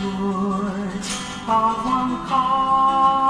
Lord, our one call.